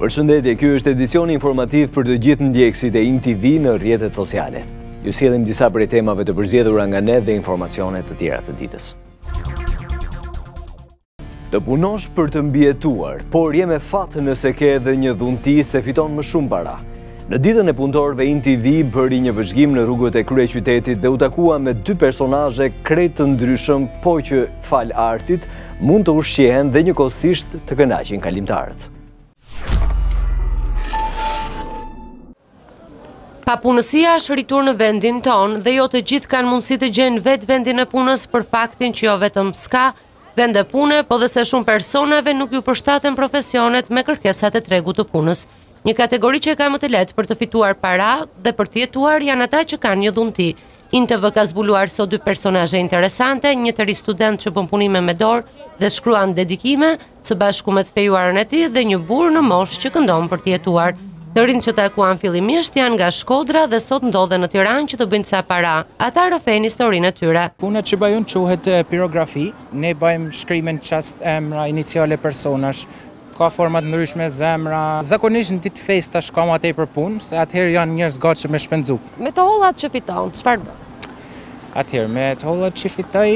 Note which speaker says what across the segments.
Speaker 1: Përshëndetje, ky është edicioni informativ për të gjithë ndjekësit e INTV në rjetet sociale. Ju sjellim disa prej temave të përzjedhura nga ne dhe informacione të tjera të ditës. Të punosh për të mbijetuar, por je me fat nëse ke edhe një dhunti se fiton më shumë para. Në ditën e punëtorëve INTV bëri një vëzhgim në rrugët e kryeqytetit dhe u takua me dy personazhe krejt të ndryshëm, po që falë artit mund të ushqehen dhe njëkohësisht të kënaqin kalimtarët.
Speaker 2: Papunësia është rritur në vendin tonë dhe jo të gjithë kanë mundësi të gjejnë vetë vendin e punës për faktin që jo vetëm s'ka, Vende pune, po dhe se shumë personave nuk u përshtaten profesionet me kërkesat e tregut të punës. Një kategori që e ka më të lehtë për të fituar para dhe për të jetuar janë ata që kanë një dhunti. INTV ka zbuluar sot dy personazhe interesante, një të ri student që bën punime me dorë dhe shkruan dedikime, së bashku me të fejuarën e tij dhe një burrë në moshë që këndon për të jetuar. Të rinjtë që takuan fillimisht janë nga Shkodra dhe sot ndodhen në Tiranë që të bëjnë ca para. Ata rrëfejnë historinë e tyre.
Speaker 3: Puna që baj quhet eh, pirografi. Ne bajmë shkrime n'çast emra, iniciale personash, ka forma t'ndryshme, zemra. Zakonisht në ditë festa ka ma tepër punë, se atëherë janë njerëz gati me shpenzu.
Speaker 2: Me të hollat që fiton, çfarë bën?
Speaker 3: Atëherë, me të hollat që fitoj,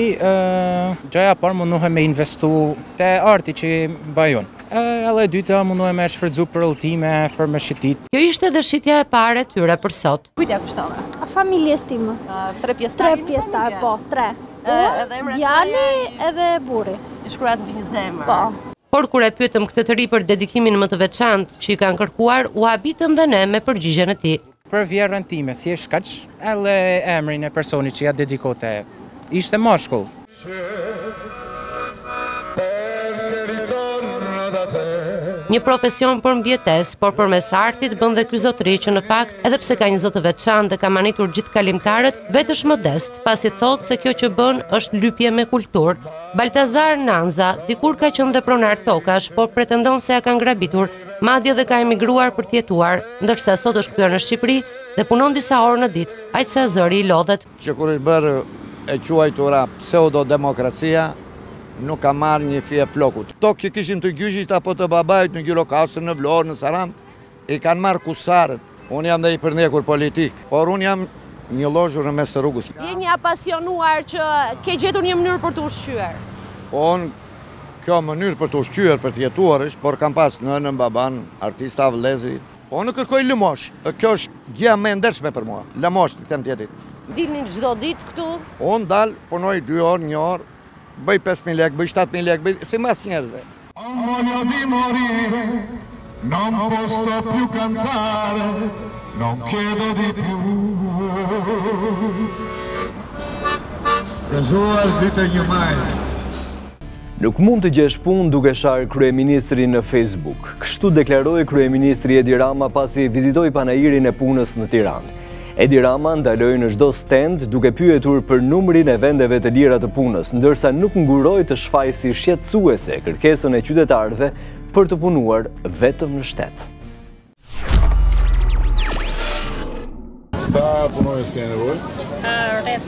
Speaker 3: gjaja e parë mundohem me investu te arti që baj unë. Edhe e dyta mundohem me shfrytëzu për udhëtime, për me shëtit.
Speaker 2: Kjo ishte edhe shitja e parë e tyre për sot.
Speaker 4: Kujt ia
Speaker 5: kushtove? Familjes time.
Speaker 4: Tre pjesëtarë.
Speaker 5: Tre pjesëtarë, po, tre. Unë, djali edhe burri.
Speaker 4: I shkruat mbi një zemër.
Speaker 5: Po.
Speaker 2: Por kur e pyetëm këtë të ri për dedikimin më të veçantë që i kanë kërkuar, u habitëm dhe ne me përgjigjen e tij.
Speaker 3: Për vjehrrën time thjesht kaq. Edhe emrin e personit që ia dedikonte ishte mashkull.
Speaker 2: Një profesion për mbijetesë, por përmes artit bën dhe ky zotëri që në fakt, edhe pse ka një zë të veçantë dhe ka mahnitur gjithë kalimtarët, vetë është modest, pasi thotë se kjo që bën është lypje me kulturë. Baltazar Nanza, dikur ka qenë dhe pronar tokash, por pretendon se ia kanë grabitur Madje edhe ka emigruar për të jetuar, ndërsa sot është kthyer në Shqipëri dhe punon disa orë në ditë, aq sa zëri i lodhet.
Speaker 6: Që kur është bërë e quajtura pseudodemokracia, nuk kam marrë një fije floku. Tokë që kishim të gjyshit apo të babait në Gjirokastrë, në Vlorë, në Sarandë, i kanë marrë kusarët. Unë jam dhe i përndekur politik, por unë jam një lozhur në mes të rrugës.
Speaker 4: Je një i apasionuar që ke gjetur një mënyrë për t'u ushqyer.
Speaker 6: Unë, kjo mënyrë për të ushqyer, për të jetuar është, por kam pas nënë, babanë, artista, vëllezërit. Unë kërkoj lëmoshë, kjo është gjëja më e ndershme për mua, lëmoshë i them tjetrit.
Speaker 4: Dilni çdo ditë këtu?
Speaker 6: Unë dal, punoj dy orë, një orë. Bëj pesë mijë lekë, bëj shtatë mijë lekë, bëj simas njerëzve.
Speaker 7: Ah voglio di morire, non posso più cantare, non chiedo di più. Gëzuar ditën e një majit.
Speaker 1: Nuk mund të gjesh punë duke sharë kryeministrin në Facebook. Kështu deklaroi kryeministri Edi Rama pasi vizitoi panairin e punës në Tiranë. Edi Rama ndaloi në çdo stendë duke pyetur për numrin e vendeve të lira të punës, ndërsa nuk nguroi të shfaqë si shqetësuese kërkesën e qytetarëve për të punuar vetëm në shtet.
Speaker 7: Sa
Speaker 8: punonjës
Speaker 9: u keni nevojë?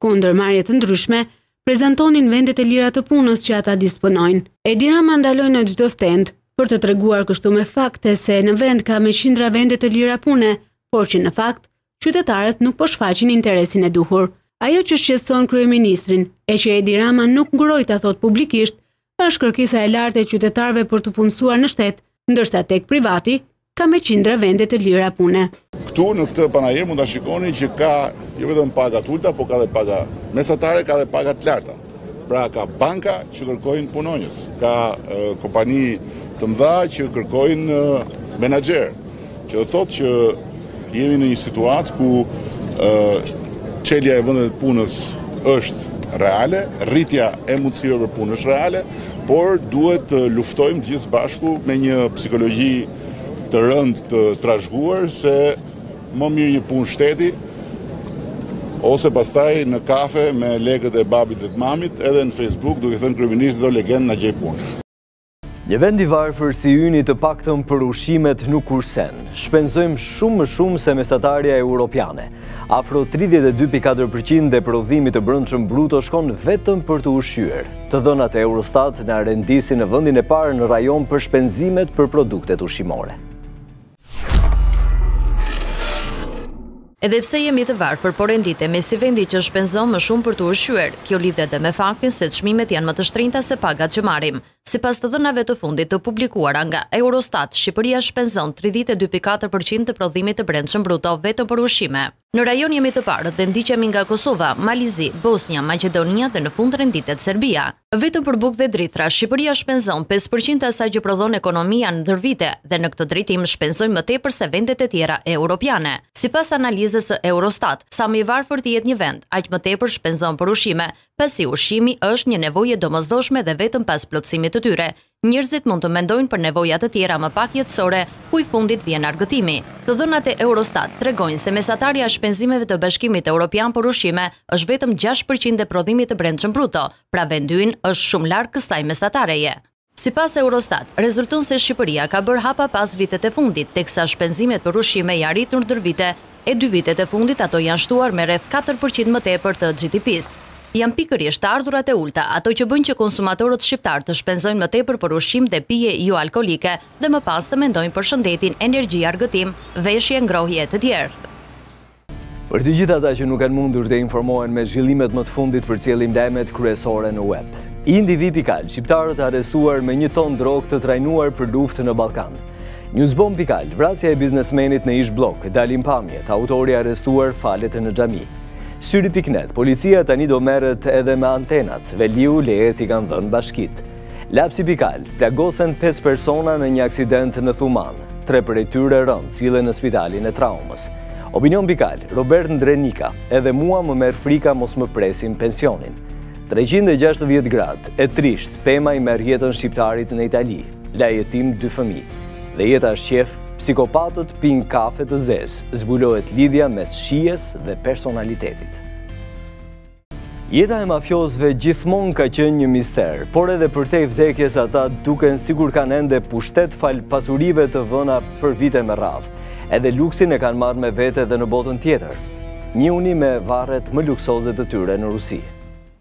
Speaker 9: ku ndërmarrje të ndryshme prezantonin vendet e lira të punës që ata disponojnë. Edi Rama ndaloi në çdo stendë, për të treguar kështu me fakte se në vend ka me qindra vende të lira pune, por që në fakt, qytetarët nuk po shfaqin interesin e duhur. Ajo që shqetëson kryeministrin, e që Edi Rama nuk nguroi ta thotë publikisht, është kërkesa e lartë e qytetarëve për t'u punësuar në shtet, ndërsa tek privati ka me qindra vende të lira pune.
Speaker 7: Këtu në këtë panair mund ta shikoni që ka jo vetëm paga të ulta, po ka dhe paga mesatare, ka dhe paga të larta. Pra ka banka që kërkojnë punonjës, ka kompani të mdha që kërkojnë menaxherë. Që do thotë që jemi në një situatë ku çelja e vendeve të punës është reale, rritja e mundësive për punë është reale, por duhet të luftojmë të gjithë së bashku me një psikologji të rëndë të trashëguar se më mirë një punë shteti, ose pastaj në kafe me lekët e babit dhe të mamit, edhe në Facebook duke thënë kryeministër o legen na gjej punë.
Speaker 1: Një vend i varfër si yni të paktën për ushqimet nuk kursen. Shpenzojmë shumë më shumë se mesatarja europiane. Afro 32.4% e prodhimit të brendshëm bruto shkon vetëm për t'u ushqyer. Të dhënat e Eurostat na rendisin në vendin e parë në rajon për shpenzimet për produktet ushqimore.
Speaker 10: Edhe pse jemi të varfër, po renditemi si vendi që shpenzon më shumë për t'u ushqyer. Kjo lidhet dhe me faktin se çmimet janë më të shtrenjta se pagat që marrim. Sipas të dhënave të fundit të publikuara nga Eurostat, Shqipëria shpenzon tridhjetë e dy pikë katër për qind të prodhimit të brendshëm bruto vetëm për ushqime. Në rajon jemi të parët dhe ndiqemi nga Kosova, Mali i Zi, Bosnja, Maqedonia dhe në fund renditet Serbia. Vetëm për bukë dhe drithëra Shqipëria shpenzon pesë për qind të asaj që prodhon ekonomia ndër vite dhe në këtë drejtim shpenzojmë më tepër se vendet e tjera europiane. Sipas analizës së Eurostat, sa më i varfër të jetë një vend, aq më tepër shpenzon për ushqime, pasi ushqimi është një nevojë e domosdoshme dhe vetëm pas plotësimit të tyre Njerëzit mund të mendojnë për nevoja të tjera më pak jetësore, ku i fundit vjen argëtimi. Të dhënat e Eurostat tregojnë se mesatarja e shpenzimeve të Bashkimit Europian për ushqime është vetëm gjashtë për qind e prodhimit të brendshëm bruto, pra vendi ynë është shumë larg kësaj mesatareje. Sipas Eurostat, rezulton se Shqipëria ka bërë hapa pas vitet e fundit, teksa shpenzimet për ushqime janë rritur ndër vite, E dy vitet e fundit ato janë shtuar me rreth katër për qind më tepër të GDP-së. Janë pikërisht të ardhurat e ulëta ato që bëjnë që konsumatorët shqiptarë të shpenzojnë më tepër për ushqim dhe pije joalkoolike dhe më pas të mendojnë për shëndetin, energji, argëtim, veshje, ngrohje e të tjera.
Speaker 1: Për të gjithë ata që nuk kanë mundur të informohen me zhvillimet më të fundit përcjellim lajmet kryesore në web. InTV.al, shqiptarët e arrestuar me një ton drogë të trajnuar për luftë në Ballkan. Newsbomb.al, Vrasja e biznesmenit në ish bllok, dalin pamjet, autori i arrestuar falet në xhami. Syri.net, Policia tani do merret edhe me antenat, Veliu lejet i kanë dhënë bashkitë. Lapsi.al, Plagosen 5 persona në një aksident në Thuman, tre prej tyre rëndë, sillen në spitalin e traumës. Opinion.al, Robert Ndrenika, edhe mua më merr frika mos më presin pensionin. 360 gradë, e trishtë, Pema i merr jetën shqiptarit në Itali. la jetim dy fëmijë. Dhe jeta është qejf, psikopatët pinë kafe të zezë, zbulohet lidhja mes shijes dhe personalitetit. Jeta e mafiozëve gjithmonë ka qenë një mister, por edhe përtej vdekjes ata duken sikur kanë ende pushtet falë pasurive të vëna për vite me radhë. Edhe luksin e kanë marrë me vete dhe në botën tjetër. Njihuni me varret më luksoze të tyre në Rusi.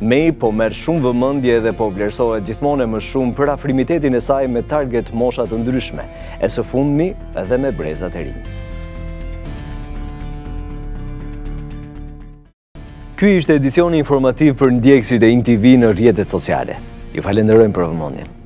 Speaker 1: May po merr shumë vëmendje dhe po vlerësohet gjithmonë e më shumë për afrimitetin e saj me target mosha të ndryshme, e së fundmi edhe me brezat e rinj. Ky ishte edicioni informativ për ndjekësit e InTV në rrjetet sociale. Ju falenderojmë për vëmendjen.